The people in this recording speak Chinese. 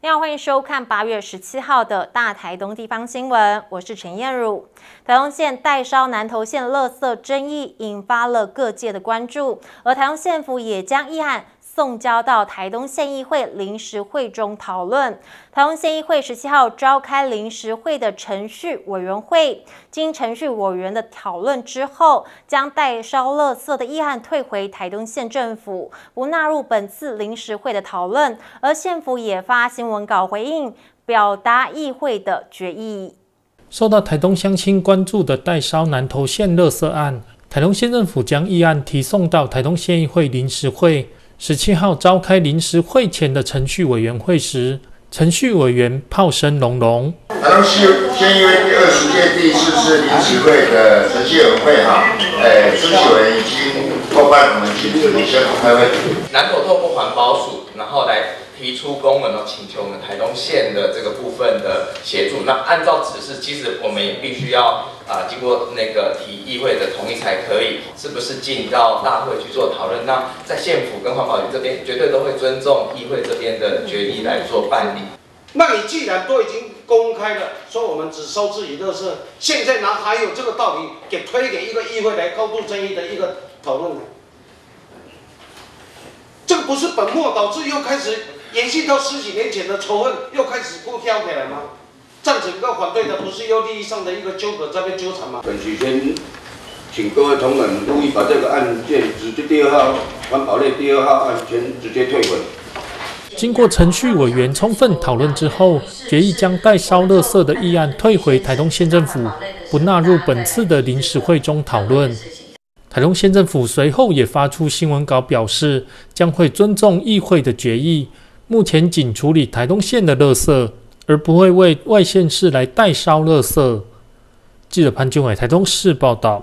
你好，欢迎收看八月十七号的大台东地方新闻，我是陈燕茹。台东县代烧南投县垃圾争议引发了各界的关注，而台东县府也将议案。送交到台东县议会临时会中讨论。台东县议会十七号召开临时会的程序委员会，经程序委员的讨论之后，将代烧垃圾的议案退回台东县政府，不纳入本次临时会的讨论。而县府也发新闻稿回应，表达议会的决议。受到台东乡亲关注的代烧南投县垃圾案，台东县政府将议案提送到台东县议会临时会。十七号召开临时会前的程序委员会时，程序委员炮声隆隆。台东县县议会第二十届第四次临时会的程序委员会哈，诶，程序委员已经过半，我们请主席先开会。南投透过环保署，然后来。提出公文哦，请求我们台东县的这个部分的协助。那按照指示，其实我们也必须要啊，经过那个提议会的同意才可以，是不是进到大会去做讨论？那在县府跟环保局这边，绝对都会尊重议会这边的决议来做办理。那你既然都已经公开了说我们只收自己的事，现在哪还有这个道理给推给一个议会来高度争议的一个讨论呢？这个不是本末倒置，又开始。延续到十几年前的仇恨又开始不挑起来吗？赞成跟反对的不是又利益上的一个纠葛在被纠缠吗？本席先请各位同仁注意把这个案件直接第二号环保类第二号案全直接退回。经过程序委员充分讨论之后，决议将代烧垃圾的议案退回台东县政府，不纳入本次的临时会中讨论。台东县政府随后也发出新闻稿，表示将会尊重议会的决议。目前仅处理台东县的垃圾，而不会为外县市来代烧垃圾。记者潘俊伟台东市报道。